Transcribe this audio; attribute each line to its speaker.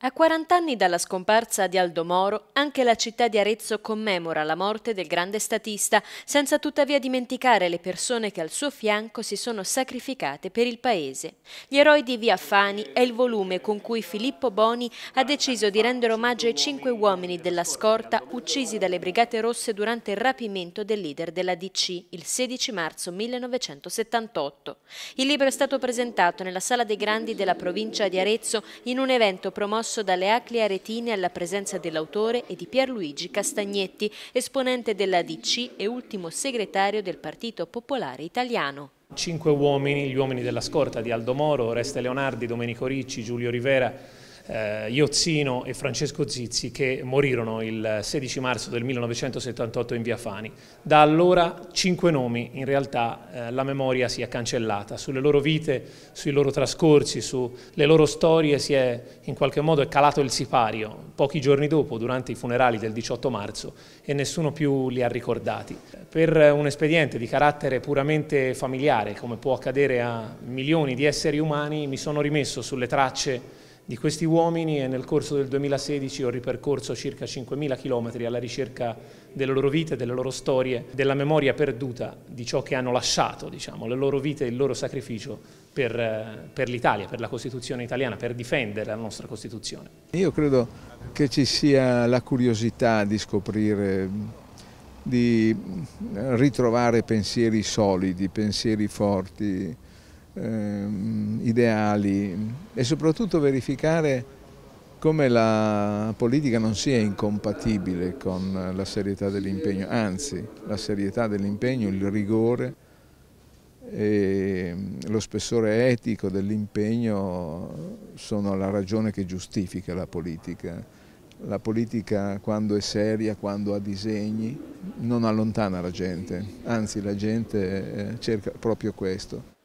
Speaker 1: A 40 anni dalla scomparsa di Aldo Moro, anche la città di Arezzo commemora la morte del grande statista, senza tuttavia dimenticare le persone che al suo fianco si sono sacrificate per il paese. Gli eroi di Via Fani è il volume con cui Filippo Boni ha deciso di rendere omaggio ai cinque uomini della scorta uccisi dalle Brigate Rosse durante il rapimento del leader della DC il 16 marzo 1978. Il libro è stato presentato nella Sala dei Grandi della provincia di Arezzo in un evento promosso promosso dalle Acli Aretine alla presenza dell'autore e di Pierluigi Castagnetti, esponente della DC e ultimo segretario del Partito Popolare Italiano.
Speaker 2: Cinque uomini, gli uomini della scorta di Aldo Moro, Oreste Leonardi, Domenico Ricci, Giulio Rivera, eh, Iozzino e Francesco Zizzi che morirono il 16 marzo del 1978 in via Fani. Da allora cinque nomi, in realtà eh, la memoria si è cancellata, sulle loro vite, sui loro trascorsi, sulle loro storie si è in qualche modo calato il sipario, pochi giorni dopo, durante i funerali del 18 marzo, e nessuno più li ha ricordati. Per un espediente di carattere puramente familiare, come può accadere a milioni di esseri umani, mi sono rimesso sulle tracce di questi uomini e nel corso del 2016 ho ripercorso circa 5.000 km alla ricerca delle loro vite, delle loro storie, della memoria perduta di ciò che hanno lasciato, diciamo, le loro vite e il loro sacrificio per, per l'Italia, per la Costituzione italiana, per difendere la nostra Costituzione.
Speaker 3: Io credo che ci sia la curiosità di scoprire di ritrovare pensieri solidi, pensieri forti, ideali e soprattutto verificare come la politica non sia incompatibile con la serietà dell'impegno, anzi la serietà dell'impegno, il rigore e lo spessore etico dell'impegno sono la ragione che giustifica la politica. La politica quando è seria, quando ha disegni, non allontana la gente, anzi la gente eh, cerca proprio questo.